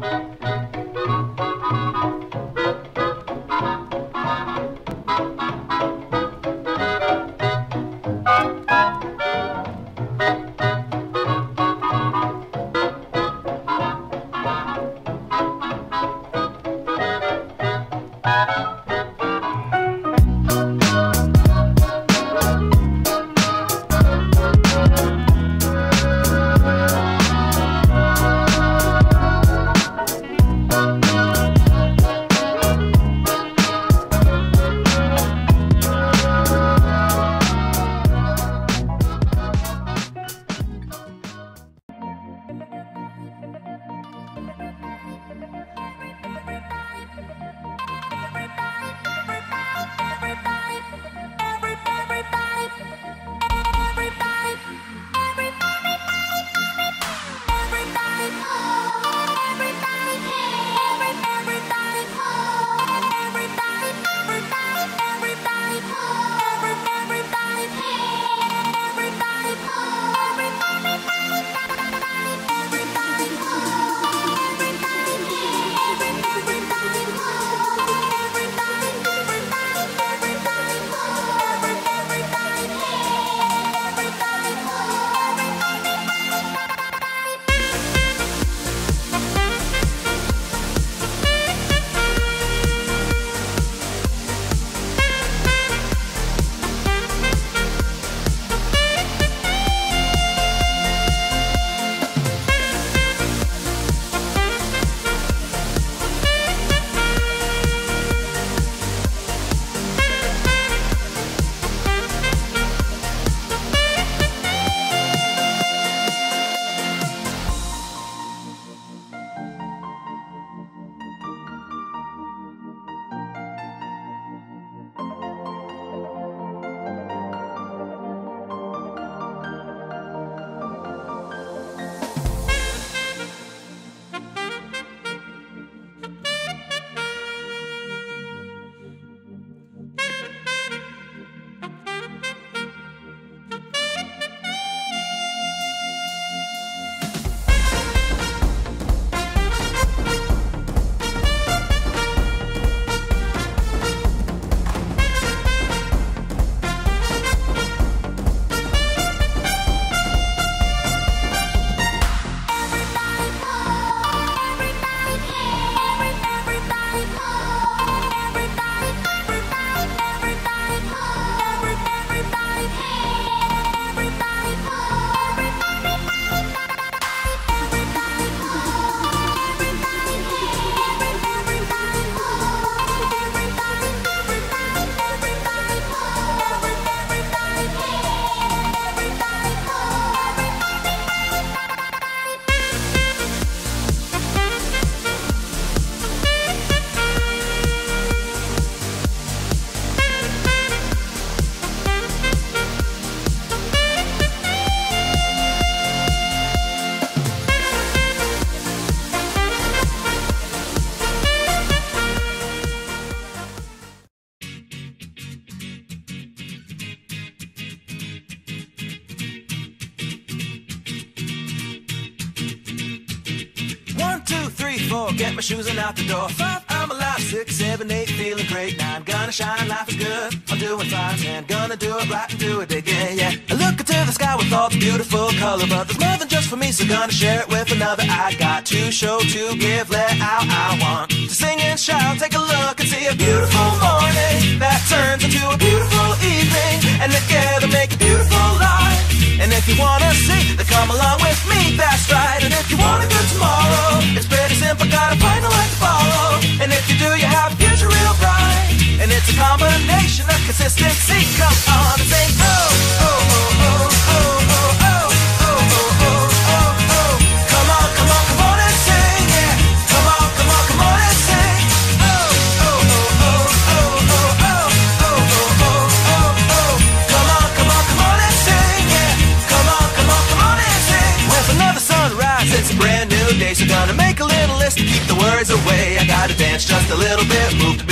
Música four, get my shoes and out the door. Five, I'm alive. Six, seven, eight, feeling great. Nine, gonna shine, life is good. I'm doing fine. Ten, gonna do it right and do it again, yeah. I look into the sky with all the beautiful color, but there's more than just for me, so gonna share it with another. I got to show, to give, let out. I want to sing and shout. Take a look and see a beautiful morning that turns into a beautiful evening, and together make a beautiful life. And if you wanna see, then come along with me, and sing. With another sunrise, it's a brand new day, so gonna make a little list to keep the words away. I gotta dance just a little bit, move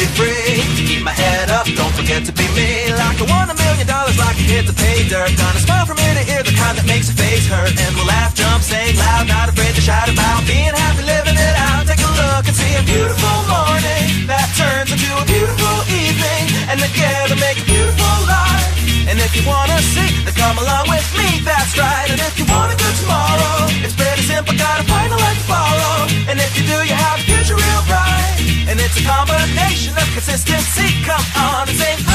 to be me. Like I won a million dollars like I hit the pay dirt Gonna smile from ear to ear, the kind that makes your face hurt. And we'll laugh, jump, sing loud, not afraid to shout about Being happy, living it out, take a look and see a beautiful morning That turns into a beautiful evening. And together make a beautiful life. And if you wanna see, then come along with me, that's right. And if you want a good tomorrow, it's pretty simple, gotta find a life to follow And if you do, you have a future real bright And it's a combination of consistency, come on and sing.